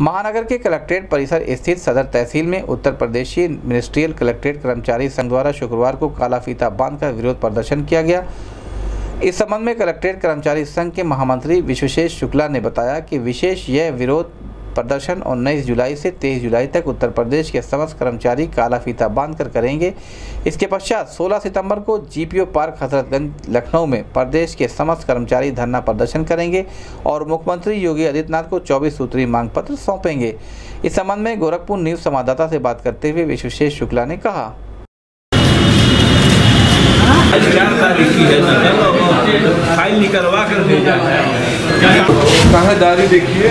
महानगर के कलेक्ट्रेट परिसर स्थित सदर तहसील में उत्तर प्रदेशीय मिनिस्ट्रियल कलेक्ट्रेट कर्मचारी संघ द्वारा शुक्रवार को काला फीता बांधकर विरोध प्रदर्शन किया गया। इस संबंध में कलेक्ट्रेट कर्मचारी संघ के महामंत्री विश्वशेष शुक्ला ने बताया कि विशेष यह विरोध प्रदर्शन उन्नीस जुलाई से 23 जुलाई तक उत्तर प्रदेश के समस्त कर्मचारी काला फीता बाँध कर करेंगे। इसके पश्चात 16 सितंबर को जीपीओ पार्क हजरतगंज लखनऊ में प्रदेश के समस्त कर्मचारी धरना प्रदर्शन करेंगे और मुख्यमंत्री योगी आदित्यनाथ को 24 सूत्री मांग पत्र सौंपेंगे। इस संबंध में गोरखपुर न्यूज़ संवाददाता से बात करते हुए विश्वशेष शुक्ला ने कहा। है फ़ाइल निकलवा कर भेजा कहाँ दारी देखिए।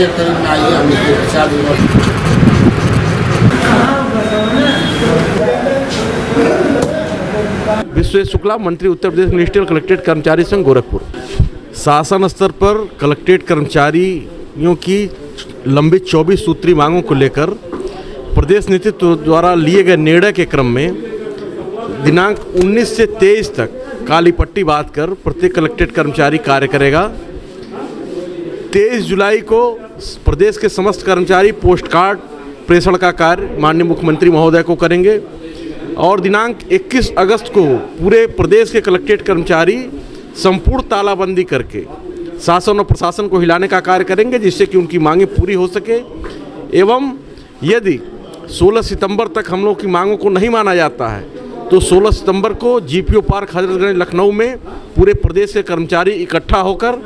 ये करीब में आइए हम इसके प्रसाद विश्वेश शुक्ला मंत्री उत्तर प्रदेश मिनिस्ट्रियल कलेक्ट्रेट कर्मचारी संघ गोरखपुर। शासन स्तर पर कलेक्ट्रेट कर्मचारियों की लंबित 24 सूत्री मांगों को लेकर प्रदेश नेतृत्व द्वारा लिए गए निर्णय के क्रम में दिनांक 19 से 23 तक काली पट्टी बाँध कर प्रत्येक कलेक्ट्रेट कर्मचारी कार्य करेगा। 23 जुलाई को प्रदेश के समस्त कर्मचारी पोस्ट कार्ड प्रेषण का कार्य माननीय मुख्यमंत्री महोदय को करेंगे। और दिनांक 21 अगस्त को पूरे प्रदेश के कलेक्ट्रेट कर्मचारी संपूर्ण तालाबंदी करके शासन और प्रशासन को हिलाने का कार्य करेंगे, जिससे कि उनकी मांगें पूरी हो सके। एवं यदि 16 सितंबर तक हम लोग की मांगों को नहीं माना जाता है तो 16 सितंबर को जीपीओ पार्क हजरतगंज लखनऊ में पूरे प्रदेश के कर्मचारी इकट्ठा होकर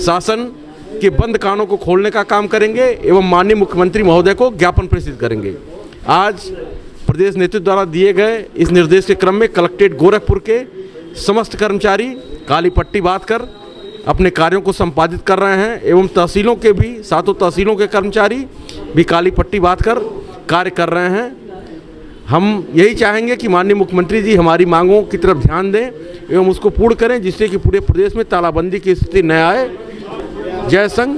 शासन के बंद कानों को खोलने का काम करेंगे एवं माननीय मुख्यमंत्री महोदय को ज्ञापन प्रेषित करेंगे। आज प्रदेश नेतृत्व द्वारा दिए गए इस निर्देश के क्रम में कलेक्ट्रेट गोरखपुर के समस्त कर्मचारी काली पट्टी बाँध कर अपने कार्यों को संपादित कर रहे हैं एवं तहसीलों के भी, सातों तहसीलों के कर्मचारी भी काली पट्टी बाँध कर कार्य कर रहे हैं। हम यही चाहेंगे कि माननीय मुख्यमंत्री जी हमारी मांगों की तरफ़ ध्यान दें एवं उसको पूर्ण करें, जिससे कि पूरे प्रदेश में तालाबंदी की स्थिति न आए। जय संघ